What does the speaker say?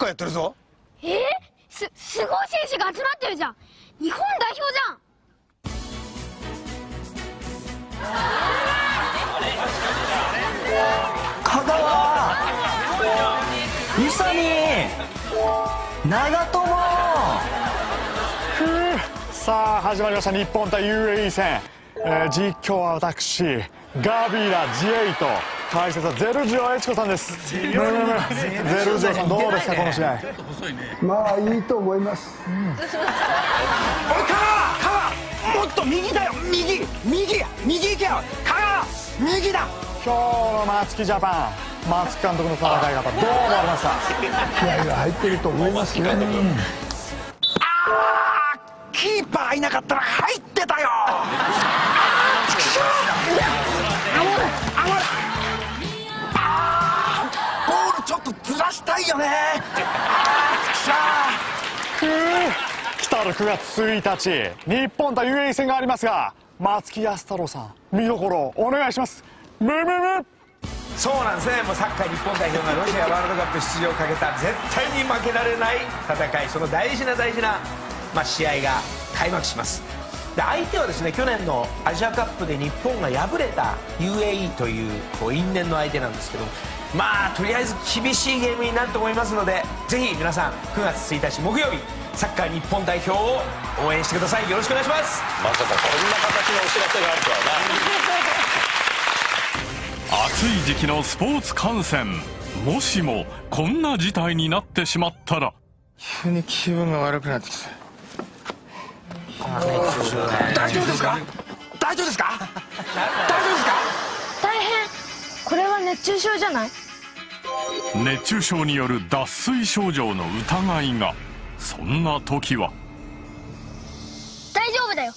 カーやってるぞ。えー、すすごい選手が集まってるじゃん。日本代表じゃん。香川宇佐美長友。さあ始まりました日本対 UAE 戦、えー実況は私ガビラ G8 解説はゼルジオエチコさんです。ゼルジオさんどうですかこの試合？まあいいと思います。おい香川香川もっと右だよ。右右や右行けよ。香川右だ。今日の松木ジャパン松木監督の戦い方どう思われました？気合が入ってると思いますね。キーパーいなかったら入ってたよよね。あーちくしょう来たる9月1日。日本対 UAE 戦がありますが松木安太郎さん見どころをお願いします。ムムム。そうなんですね。もうサッカー日本代表がロシアワールドカップ出場をかけた絶対に負けられない戦い。その大事な大事な、まあ、試合が開幕します。で相手はですね去年のアジアカップで日本が敗れた UAE というこう因縁の相手なんですけどまあとりあえず厳しいゲームになると思いますのでぜひ皆さん9月1日木曜日サッカー日本代表を応援してください。よろしくお願いします。まさかこんな形のお知らせがあるとはな。暑い時期のスポーツ観戦。もしもこんな事態になってしまったら。急に気分が悪くなってきた大丈夫ですか？大丈夫ですか？大丈夫ですか？大変。これは熱中症じゃない？熱中症による脱水症状の疑いが。そんな時は。大丈夫だよ。